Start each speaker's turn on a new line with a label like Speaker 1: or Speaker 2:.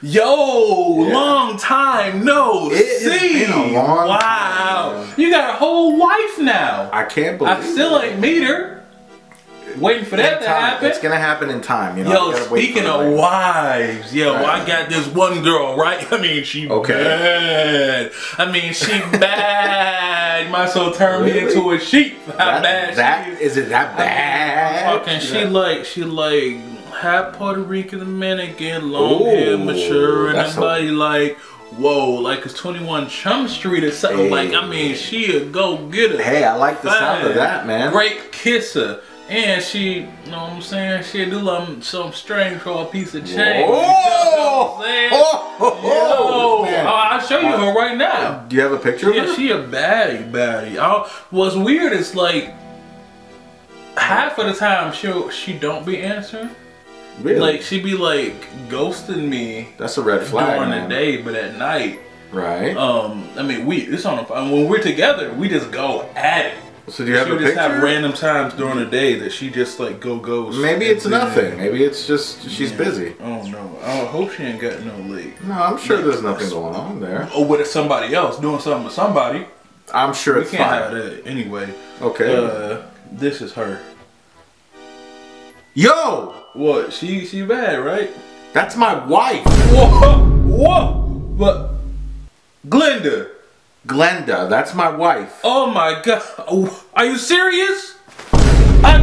Speaker 1: Yo, yeah. long time no
Speaker 2: it see. Been a long
Speaker 1: wow.
Speaker 2: Time,
Speaker 1: you got a whole wife now.
Speaker 2: I can't believe
Speaker 1: I still ain't meet her. Waiting for that to happen.
Speaker 2: It's gonna happen in time, you know.
Speaker 1: Yo, speaking of wives, yo, right. I got this one girl, right? I mean, she okay. bad. I mean, she bad. My soul turned really? me into a sheep. How that, bad
Speaker 2: that,
Speaker 1: she is.
Speaker 2: Is it that bad?
Speaker 1: I mean, she like, she like half Puerto Rican, Dominican, long Ooh, hair, mature, and everybody a... like whoa, like it's 21 Jump Street or something. Hey. Like, I mean, she a go getter.
Speaker 2: Hey, I like the Fine. sound of that, man.
Speaker 1: Great kisser. And she, you know what I'm saying? She do some, some strange for a piece of change.
Speaker 2: Whoa! You know what I'm
Speaker 1: saying? Oh, oh, oh, Yo, I'll show you her right now.
Speaker 2: Do you have a picture of her?
Speaker 1: yeah, she a baddie, baddie. I, what's weird is like, half of the time she she don't be answering. Really? Like she'd be like ghosting me.
Speaker 2: That's a red flag.
Speaker 1: During
Speaker 2: man.
Speaker 1: the day, but at night.
Speaker 2: Right.
Speaker 1: Um, I mean, we it's on a, when we're together, we just go at it.
Speaker 2: So do you have
Speaker 1: she
Speaker 2: a picture?
Speaker 1: just have random times during the day that she just like go goes.
Speaker 2: Maybe it's nothing. Maybe it's just she's
Speaker 1: yeah.
Speaker 2: busy.
Speaker 1: Oh no! I hope she ain't got no late.
Speaker 2: No, I'm sure there's nothing going on there.
Speaker 1: Or with somebody else doing something with somebody.
Speaker 2: I'm sure
Speaker 1: we
Speaker 2: it's
Speaker 1: can't
Speaker 2: fine.
Speaker 1: have that anyway.
Speaker 2: Okay.
Speaker 1: Uh, this is her.
Speaker 2: Yo!
Speaker 1: What? She she bad, right?
Speaker 2: That's my wife.
Speaker 1: Whoa! Whoa! But Glenda.
Speaker 2: Glenda, that's my wife.
Speaker 1: Oh my god. Are you serious? I,